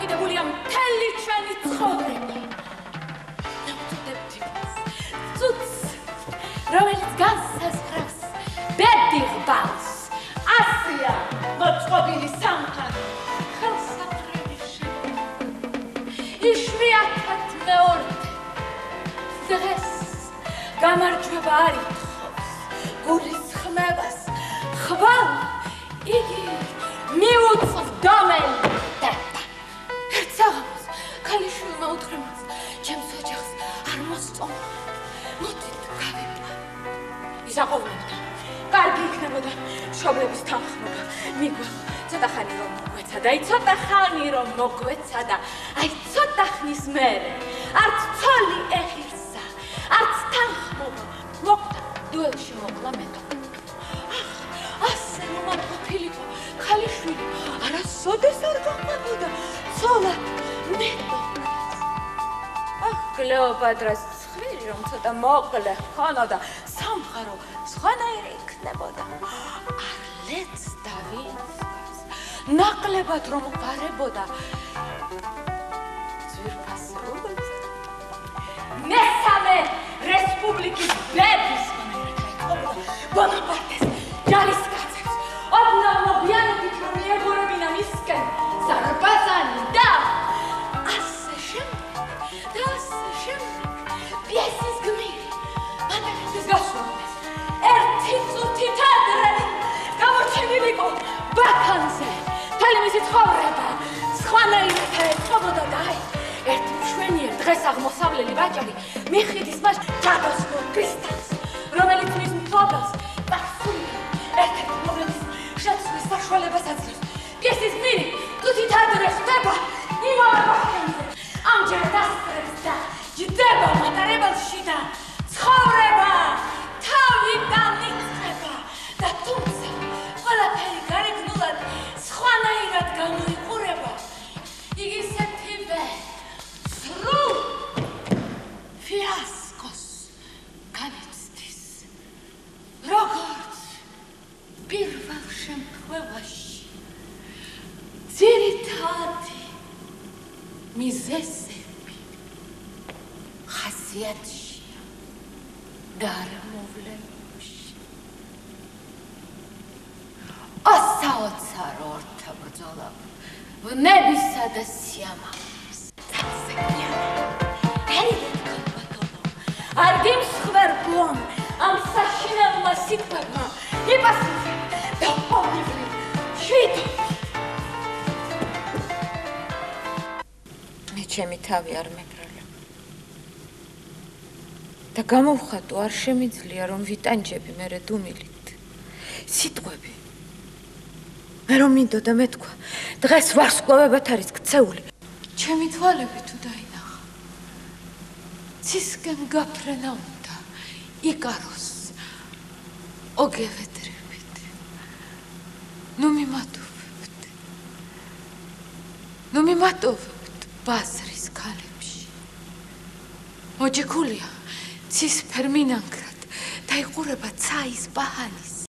დამოკიდებულია მთელი ჩვენი ცხოვრება. ცუც რომელიც განსაზღვრავს ბედი ღბავს ასია მოწყობილი სამყარო. ხელსაყრელი იშვიათად მეორდე დღეს გამარჯვება არ ითხოვს. გულის ქალიშვილმა უთხრა მას ჩემს ოჯახს არ მოსწომა მოდით გავიბლა ისაყოვლობდა კარგი იქნებოდა. შობლების თანხმობა. მიგვა. ცოტა ხანი რომ მოგვეცა და აი ცოტა ხანი რომ მოგვეცა და აი ცოტა ხნის მერე არც ცოლი ეხირსა არც თანხმობა. მოკვდა დუელში მოკლა მეტო ასე რომ არ ყოფილიყო ქალიშვილი არასოდეს არ გაყვებოდა ცოლა მეტო კლეოპატრას ცხვირი რომ ცოტა მოკლე ხონოდა სამყარო სხვანაირი იქნებოდა არლეც და ვინც ნაკლებად რომ ვარებოდა. ძვირფასეულებს მესამე ბაქანზე თელი მისი ცხოვრება. სხვანაირად ეწყობოდა და აი ერთი მშვენიერ დღეს აღმოსავლელი ბაჭარი მიხიდის მას ჯადოს კრისტალს რომელიც მის მფლობელს პასული ერთ-ერთ პრობლემის შეცვლის საშუალებას აძლევს. პიესის გმირი წუთით ადრე ხდება იმავე ბაქანზე. ამჯერად ასწრებს და ჯდება მატარებელში და ცხოვრება თავიდან იწყება და თუმცა პირველ შემთხვევაში ძირითადი მიზეზები ხასიათში და რამოვლენებში ასაოცარო ორთა ბრძოლა ვნებისა და სიამაყის არ გიმსხვერპლონ ამ საშინელმა სიტყვებმა იპასუხე ჩემი თავი არ მეკრალებ და გამოვხატო არ შემიძლია რომ ვიტანჯები მე რედუმილით სიტყვები. მე რომ მინდო და მეთქვა დღეს ვარსკვლავებად არის ქცეული. ჩემი თვალები თუ დაინახა? ცისკენ გაფრენა უნდა იკაროს ოგევედრებით. ნუ მიმატოვებთ ნუ მიმატოვებთ ბაზრის ქალებში. მოჯიქულია ცის ფერმინანგრად და იყურება ცაის ბაჰანის